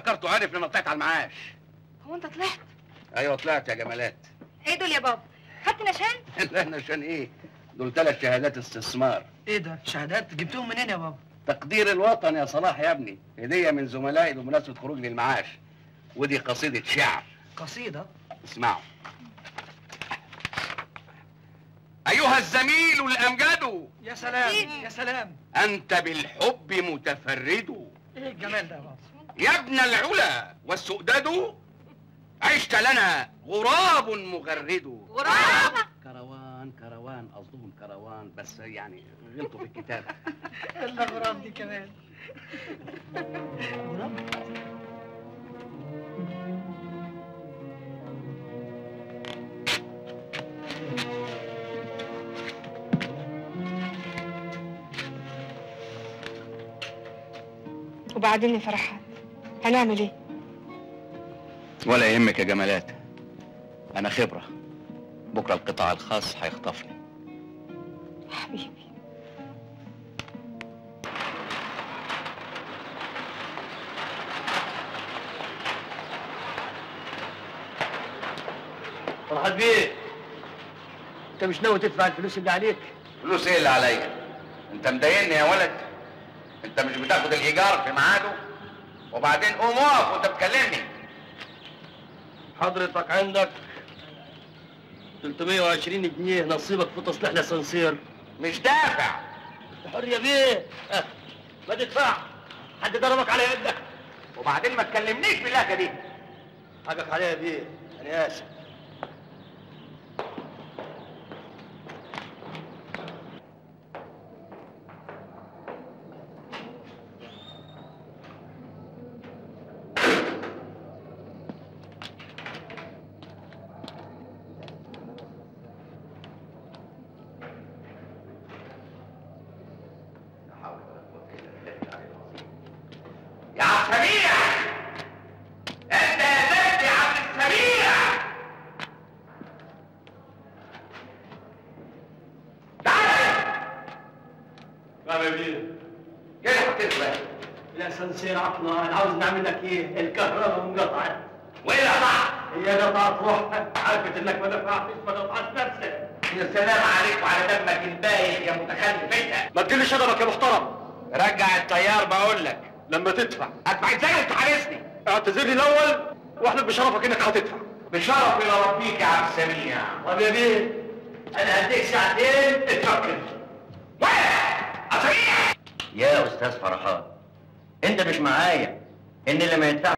افتكرته عارف ان أنا طلعت على المعاش. هو انت طلعت؟ أيوه طلعت يا جمالات. إيه دول يا بابا؟ خدت نشان؟ لا إحنا عشان إيه؟ دول ثلاث شهادات استثمار. إيه ده؟ شهادات؟ جبتهم منين يا بابا؟ تقدير الوطن يا صلاح يا ابني. هدية من زملائي بمناسبه خروجي للمعاش ودي قصيدة شعر. قصيدة؟ اسمعوا. أيها الزميل الامجد يا سلام يا سلام. أنت بالحب متفرد. إيه الجمال ده يا بابا؟ يا ابن العلا والسؤدد عشت لنا غراب مغرد. غراب؟ كروان كروان قصدهم كروان بس يعني غلطوا في الكتابه إلا غراب دي كمان. غراب وبعدين يا فرحات هنعمل إيه؟ ولا يهمك يا جمالات. أنا خبرة. بكرة القطاع الخاص هيخطفني. حبيبي. فرحات بيه أنت مش ناوي تدفع الفلوس اللي عليك؟ فلوس إيه اللي عليا أنت مضايقني يا ولد. أنت مش بتاخد الإيجار في ميعاده؟ وبعدين قوم اقف وانت بتكلمني. حضرتك عندك 320 جنيه نصيبك في تصليح الاسانسير مش دافع. حر يا بيه. أه، ما تدفع. حد ضربك على يدك. وبعدين ما تكلمنيش باللهجة دي. حقك عليا يا بيه. أنا آسف. يا عبد السميع انت يا زكي يا عبد السميع تعال نعم يا بيه إيه اللي حطيته ده؟ الاسانسير عطنا أنا عاوز نعمل لك إيه الكهرباء انقطعت وايه اللي قطع؟ هي قطعت روحك عرفت انك ما دفعتش فقطعت نفسك يا سلام عليك وعلى دمك البايخ يا متخلف. انت ما تجيلي شغلك يا محترم. رجع الطيار بقول لك. لما تدفع. أدفع إزاي أنت حارسني اعتذر لي الأول واحلف بشرفك إنك هتدفع. بشرف إلى ربيك يا عبد السميع طب يا بيه. أنا هديك ساعتين تفكر وين؟ عبد السميع يا أستاذ فرحات أنت مش معايا. ان اللي ما يدفعش